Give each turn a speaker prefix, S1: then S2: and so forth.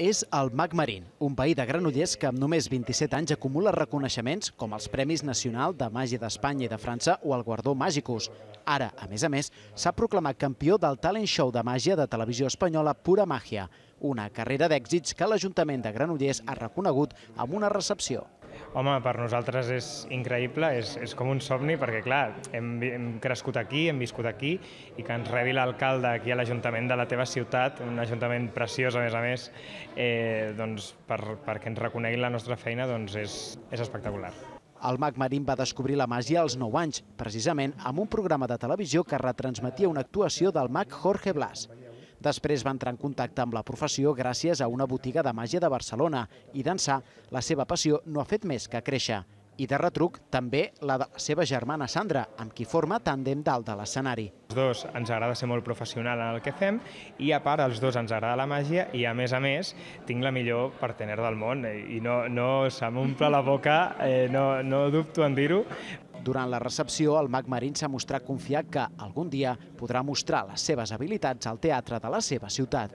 S1: És el Mag Marín, un veí de Granollers que amb només 27 anys acumula reconeixements com els Premis Nacional de Màgia d'Espanya i de França o el Guardó Màgicus. Ara, a més a més, s'ha proclamat campió del talent show de màgia de televisió espanyola Pura Màgia, una carrera d'èxits que l'Ajuntament de Granollers ha reconegut amb una recepció.
S2: Home, per nosaltres és increïble, és, és com un somni, perquè clar, hem, hem crescut aquí, hem viscut aquí, i que ens rebi l'alcalde aquí a l'Ajuntament de la teva ciutat, un ajuntament preciós a més a més, eh, doncs per, perquè ens reconeguin la nostra feina, doncs és, és espectacular.
S1: El mag Marín va descobrir la màgia als 9 anys, precisament amb un programa de televisió que retransmetia una actuació del mag Jorge Blas. Després va entrar en contacte amb la professió gràcies a una botiga de màgia de Barcelona i d'ençà la seva passió no ha fet més que créixer. I de retruc també la de la seva germana Sandra, amb qui forma tàndem dalt de l'escenari.
S2: Els dos ens agrada ser molt professional en el que fem i a part els dos ens agrada la màgia i a més a més tinc la millor partener del món i no, no se m'omple la boca, eh, no, no dubto en dir-ho,
S1: durant la recepció, el mag Marín s'ha mostrat confiat que algun dia podrà mostrar les seves habilitats al teatre de la seva ciutat.